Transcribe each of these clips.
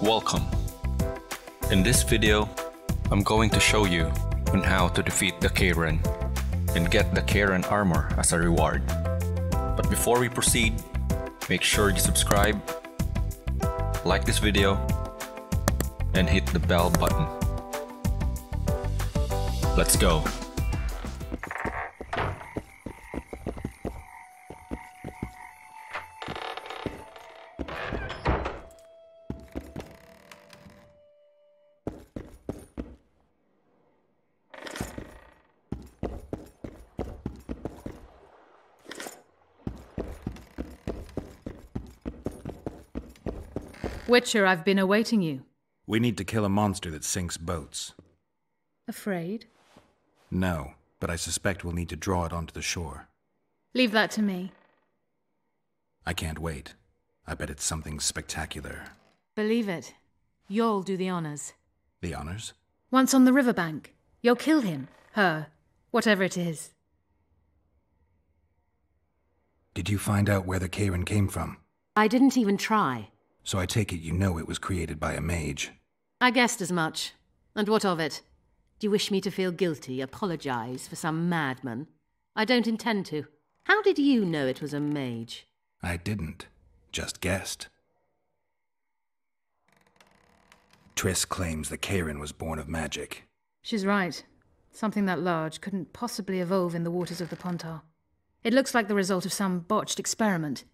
Welcome. In this video, I'm going to show you on how to defeat the Kayran and get the Kayran armor as a reward. But before we proceed, make sure you subscribe, like this video, and hit the bell button. Let's go. Witcher, I've been awaiting you. We need to kill a monster that sinks boats. Afraid? No, but I suspect we'll need to draw it onto the shore. Leave that to me. I can't wait. I bet it's something spectacular. Believe it. You'll do the honors. The honors? Once on the riverbank, you'll kill him, her, whatever it is. Did you find out where the Kayran came from? I didn't even try. So I take it you know it was created by a mage. I guessed as much. And what of it? Do you wish me to feel guilty, apologize for some madman? I don't intend to. How did you know it was a mage? I didn't. Just guessed. Triss claims the Kayran was born of magic. She's right. Something that large couldn't possibly evolve in the waters of the Pontar. It looks like the result of some botched experiment.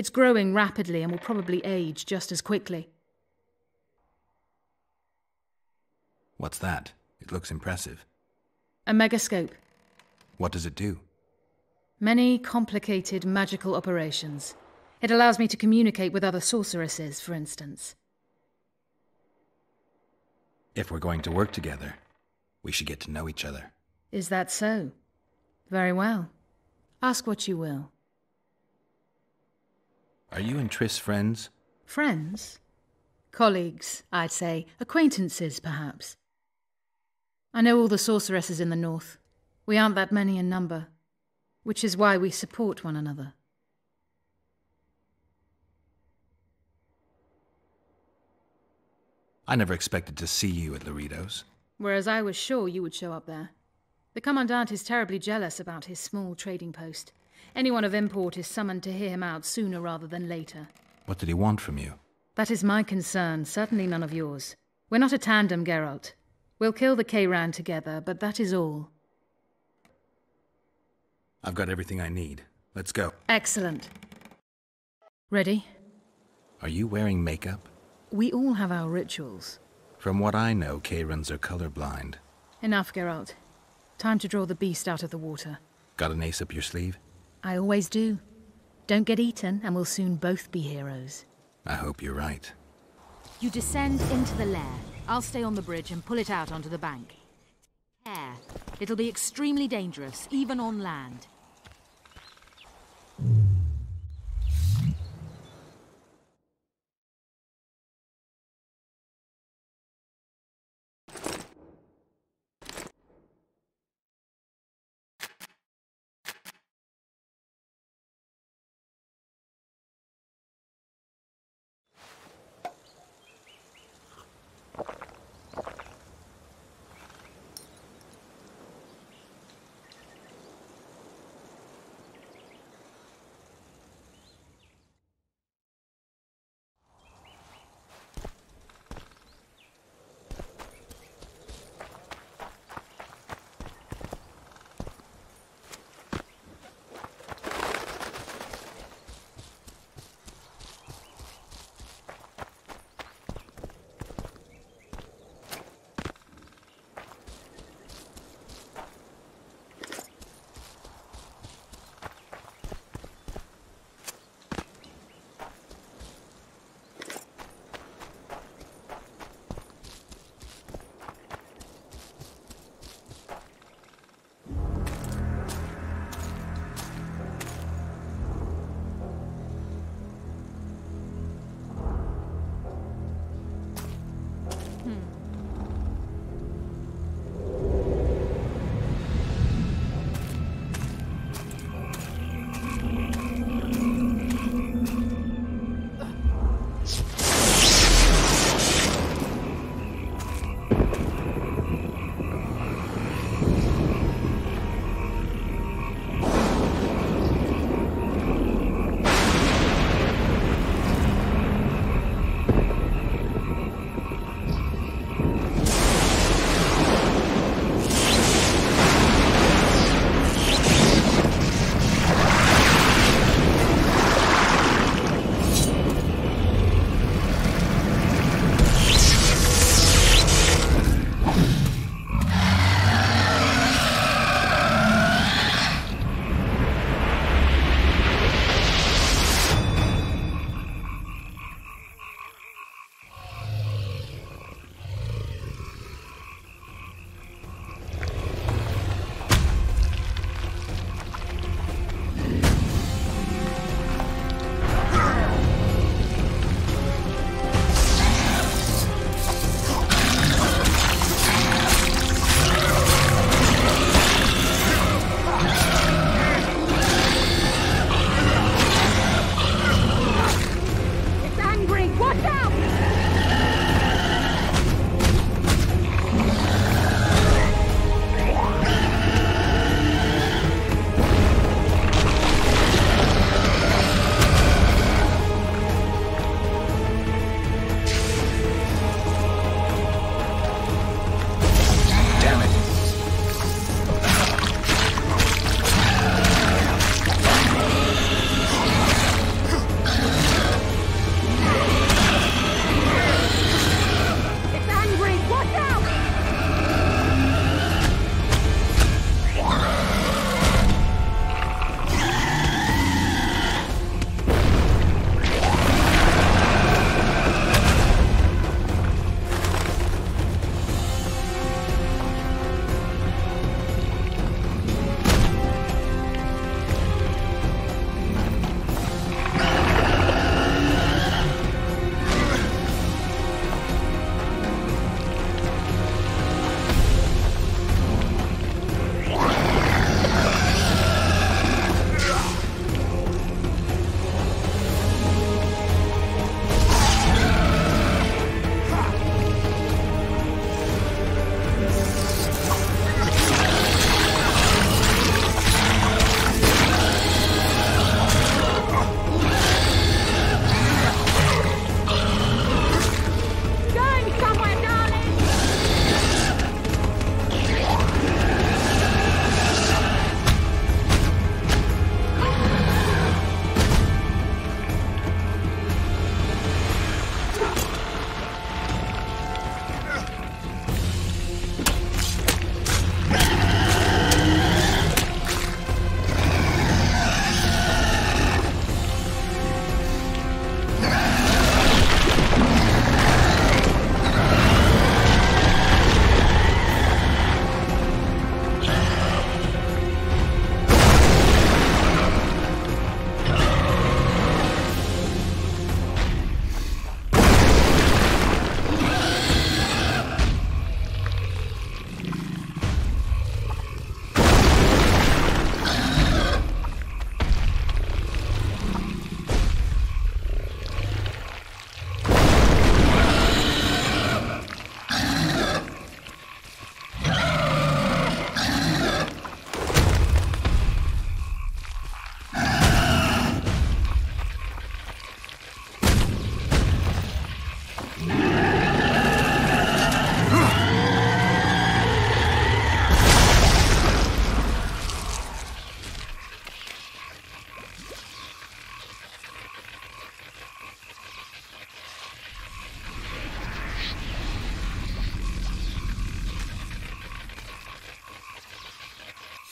It's growing rapidly and will probably age just as quickly. What's that? It looks impressive. A megascope. What does it do? Many complicated magical operations. It allows me to communicate with other sorceresses, for instance. If we're going to work together, we should get to know each other. Is that so? Very well. Ask what you will. Are you and Triss friends? Friends? Colleagues, I'd say. Acquaintances, perhaps. I know all the sorceresses in the north. We aren't that many in number, which is why we support one another. I never expected to see you at Loredo's. Whereas I was sure you would show up there. The Commandant is terribly jealous about his small trading post. Anyone of import is summoned to hear him out sooner rather than later. What did he want from you? That is my concern, certainly none of yours. We're not a tandem, Geralt. We'll kill the Kayran together, but that is all. I've got everything I need. Let's go. Excellent. Ready? Are you wearing makeup? We all have our rituals. From what I know, Kayrans are colorblind. Enough, Geralt. Time to draw the beast out of the water. Got an ace up your sleeve? I always do. Don't get eaten, and we'll soon both be heroes. I hope you're right. You descend into the lair. I'll stay on the bridge and pull it out onto the bank. Care. It'll be extremely dangerous, even on land.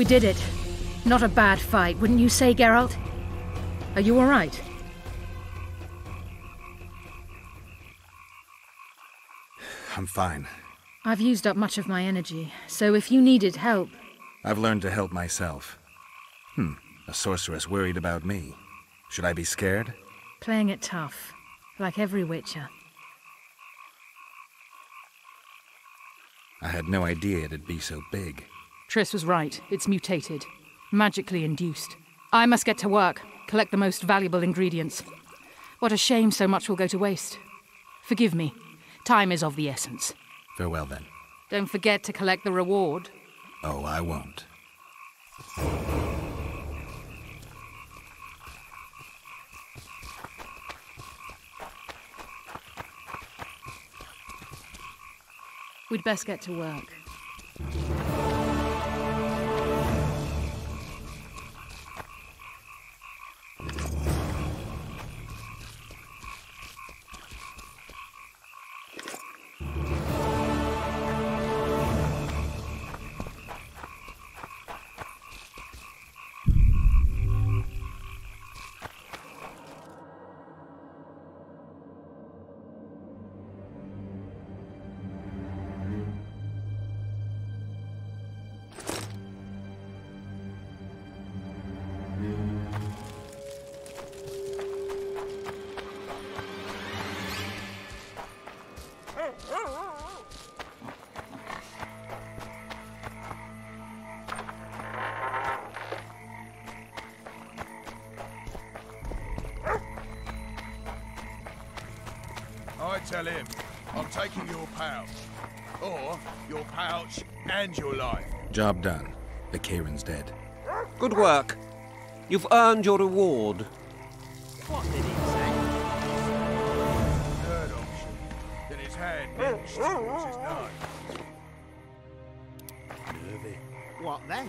We did it. Not a bad fight, wouldn't you say, Geralt? Are you alright? I'm fine. I've used up much of my energy, so if you needed help. I've learned to help myself. Hmm, a sorceress worried about me. Should I be scared? Playing it tough, like every Witcher. I had no idea it'd be so big. Triss was right. It's mutated. Magically induced. I must get to work, collect the most valuable ingredients. What a shame so much will go to waste. Forgive me. Time is of the essence. Farewell then. Don't forget to collect the reward. Oh, I won't. We'd best get to work. Tell him, I'm taking your pouch. Or your pouch and your life. Job done. The Kayran's dead. Good work. You've earned your reward. What did he say? Third option. Then his hand bends towards his nose. Nervy. What then?